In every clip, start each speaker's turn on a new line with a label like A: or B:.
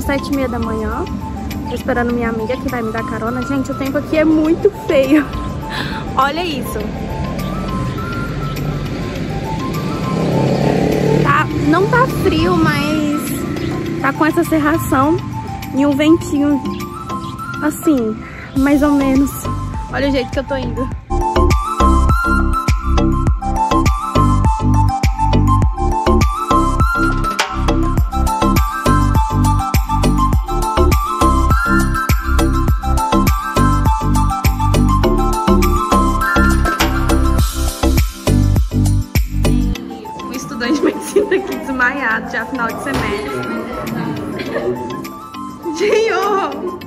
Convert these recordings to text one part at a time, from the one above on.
A: sete e meia da manhã. Tô esperando minha amiga que vai me dar carona. Gente, o tempo aqui é muito feio. Olha isso. Tá, não tá frio, mas tá com essa serração e um ventinho assim, mais ou menos. Olha o jeito que eu tô indo. Já final de semestre. Genho!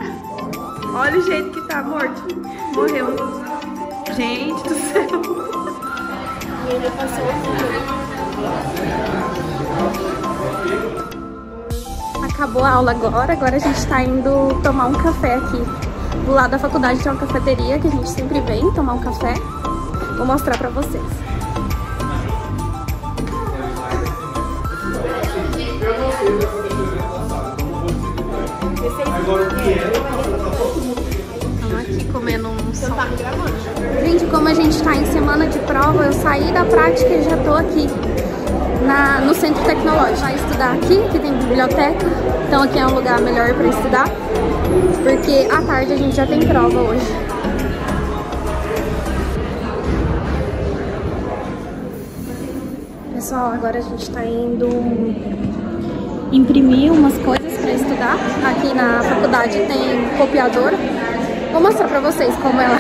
A: Olha o jeito que tá morto. Morreu. Gente do céu. E ele passou Acabou a aula agora, agora a gente tá indo tomar um café aqui. Do lado da faculdade tem uma cafeteria que a gente sempre vem tomar um café. Vou mostrar pra vocês. Um som. Gente, como a gente está em semana de prova, eu saí da prática e já estou aqui na, no centro tecnológico. Vai estudar aqui, que tem biblioteca. Então aqui é um lugar melhor para estudar. Porque à tarde a gente já tem prova hoje. Pessoal, agora a gente está indo imprimir umas coisas para estudar. Aqui na faculdade tem copiadora. Vou mostrar para vocês como ela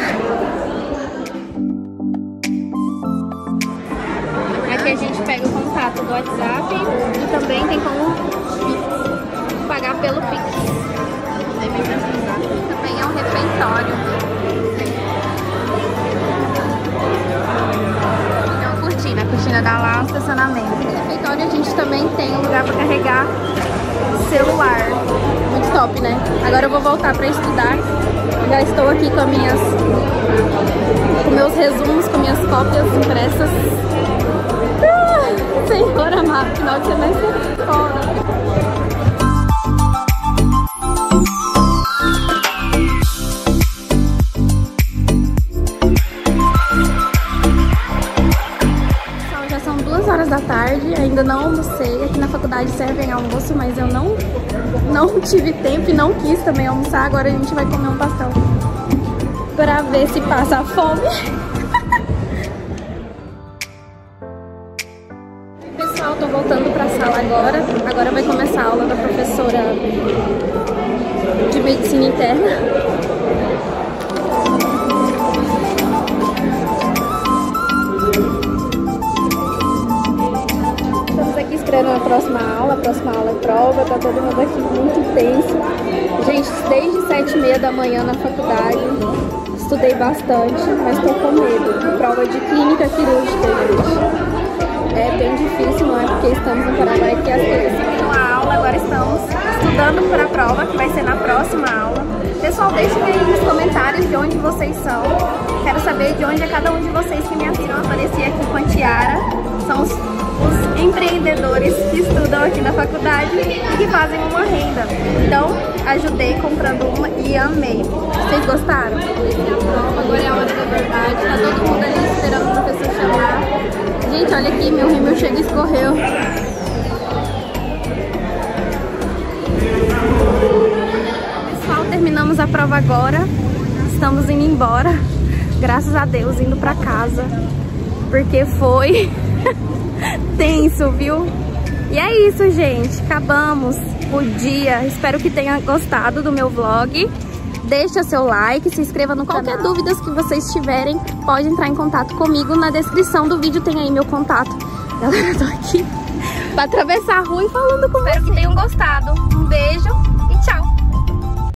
A: Aqui a gente pega o contato do WhatsApp e também tem como pagar pelo Pix. Também é um refeitório. Tem uma cortina, a cortina dá lá o estacionamento. No refeitório a gente também tem um lugar para carregar celular. Muito top, né? Agora eu vou voltar para estudar. Já estou aqui com minhas com meus resumos, com minhas cópias impressas. Ah, senhor amado, final de semestre é fora. tarde, ainda não almocei. Aqui na faculdade servem almoço, mas eu não, não tive tempo e não quis também almoçar. Agora a gente vai comer um pastel pra ver se passa a fome. Pessoal, tô voltando pra sala agora. Agora vai começar a aula da professora de medicina interna. Aula, a próxima aula é prova, tá todo mundo aqui muito tenso. Gente, desde sete e meia da manhã na faculdade, estudei bastante, mas tô com medo. Prova de clínica quirúrgica, gente. É bem difícil, não é porque estamos no Paraguai que as coisas ficam a aula, agora estamos estudando para a prova, que vai ser na próxima aula. Pessoal, deixem aí nos comentários de onde vocês são. Quero saber de onde é cada um de vocês que me assinam. Apareci aqui com a Tiara. São os estudam aqui na faculdade e que fazem uma renda. Então, ajudei comprando uma e amei. Vocês gostaram? Agora é a hora da verdade. Tá todo mundo ali esperando o professor chamar. Gente, olha aqui, meu rímel chega e escorreu. Pessoal, terminamos a prova agora. Estamos indo embora. Graças a Deus, indo pra casa. Porque foi tenso, viu? E é isso, gente. Acabamos o dia. Espero que tenha gostado do meu vlog. Deixa seu like, se inscreva no Qualquer canal. dúvidas que vocês tiverem, pode entrar em contato comigo. Na descrição do vídeo tem aí meu contato. Galera, eu tô aqui pra atravessar a rua e falando com Espero vocês. que tenham gostado. Um beijo